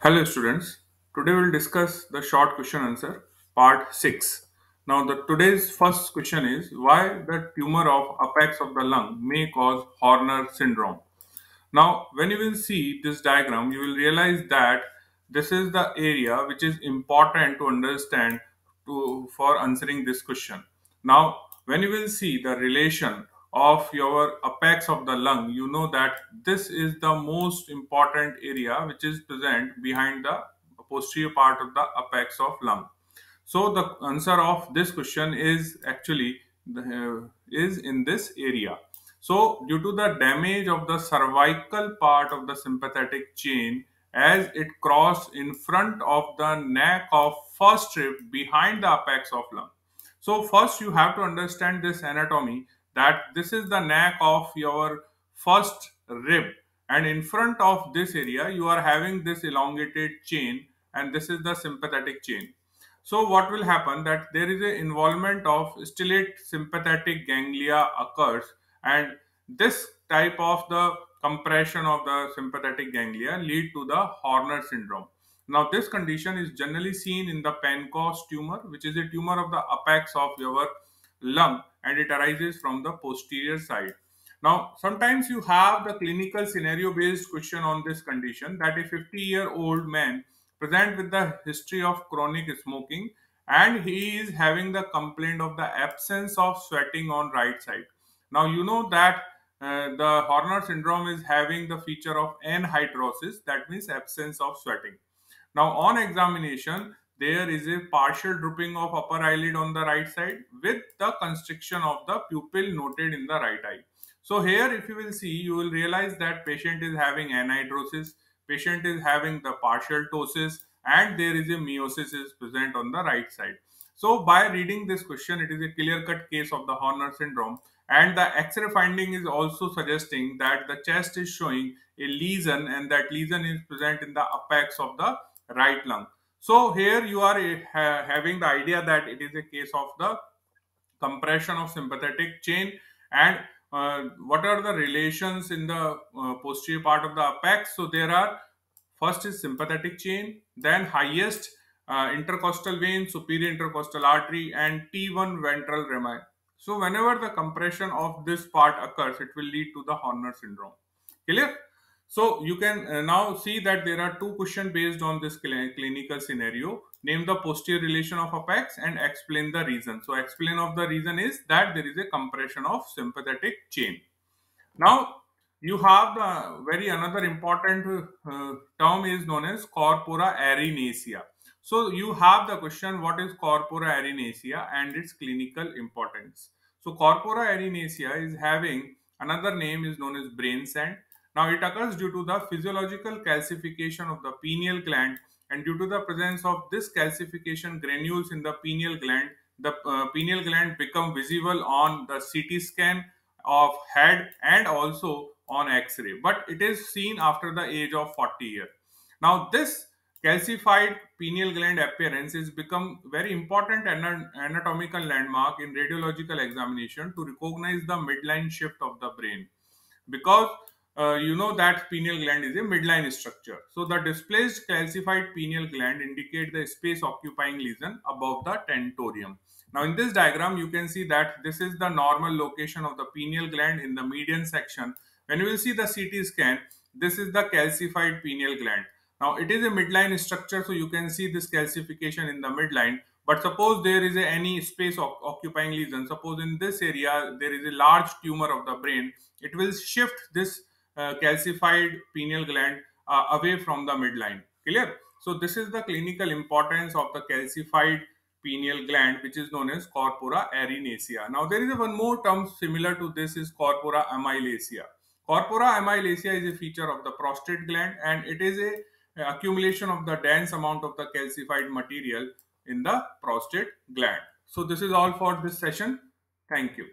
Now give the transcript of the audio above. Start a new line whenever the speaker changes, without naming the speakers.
Hello students. Today we'll discuss the short question answer part 6. Now the today's first question is why the tumor of apex of the lung may cause Horner syndrome. Now when you will see this diagram you will realize that this is the area which is important to understand to for answering this question. Now when you will see the relation of your apex of the lung, you know that this is the most important area which is present behind the posterior part of the apex of lung. So the answer of this question is actually uh, is in this area. So due to the damage of the cervical part of the sympathetic chain as it crossed in front of the neck of first rib behind the apex of lung. So first you have to understand this anatomy that this is the neck of your first rib. And in front of this area you are having this elongated chain and this is the sympathetic chain. So what will happen that there is an involvement of stellate sympathetic ganglia occurs and this type of the compression of the sympathetic ganglia lead to the horner syndrome. Now this condition is generally seen in the Pancoast tumor which is a tumor of the apex of your lung and it arises from the posterior side. Now, sometimes you have the clinical scenario based question on this condition that a 50 year old man present with the history of chronic smoking and he is having the complaint of the absence of sweating on right side. Now, you know that uh, the Horner syndrome is having the feature of anhidrosis that means absence of sweating. Now, on examination, there is a partial drooping of upper eyelid on the right side with the constriction of the pupil noted in the right eye. So here if you will see you will realize that patient is having anhidrosis, patient is having the partial ptosis and there is a miosis is present on the right side. So by reading this question it is a clear cut case of the Horner syndrome and the x-ray finding is also suggesting that the chest is showing a lesion and that lesion is present in the apex of the right lung so here you are uh, having the idea that it is a case of the compression of sympathetic chain and uh, what are the relations in the uh, posterior part of the apex. So there are first is sympathetic chain, then highest uh, intercostal vein, superior intercostal artery and T1 ventral rami. So whenever the compression of this part occurs, it will lead to the Horner syndrome. Clear? So you can uh, now see that there are two questions based on this cl clinical scenario. Name the posterior relation of apex and explain the reason. So explain of the reason is that there is a compression of sympathetic chain. Now you have the very another important uh, term is known as corpora arenacea. So you have the question what is corpora arenacea and its clinical importance. So corpora arenacea is having another name is known as brain sand now it occurs due to the physiological calcification of the pineal gland and due to the presence of this calcification granules in the pineal gland, the uh, pineal gland become visible on the CT scan of head and also on x-ray but it is seen after the age of 40 years. Now this calcified pineal gland appearance is become very important anatomical landmark in radiological examination to recognize the midline shift of the brain because uh, you know that pineal gland is a midline structure. So the displaced calcified pineal gland indicate the space occupying lesion above the tentorium. Now in this diagram, you can see that this is the normal location of the pineal gland in the median section. When you will see the CT scan, this is the calcified pineal gland. Now it is a midline structure, so you can see this calcification in the midline. But suppose there is a, any space occupying lesion, suppose in this area there is a large tumor of the brain, it will shift this calcified pineal gland uh, away from the midline. Clear? So this is the clinical importance of the calcified pineal gland which is known as corpora arenacea. Now there is one more term similar to this is corpora amylacea. Corpora amylacea is a feature of the prostate gland and it is a accumulation of the dense amount of the calcified material in the prostate gland. So this is all for this session. Thank you.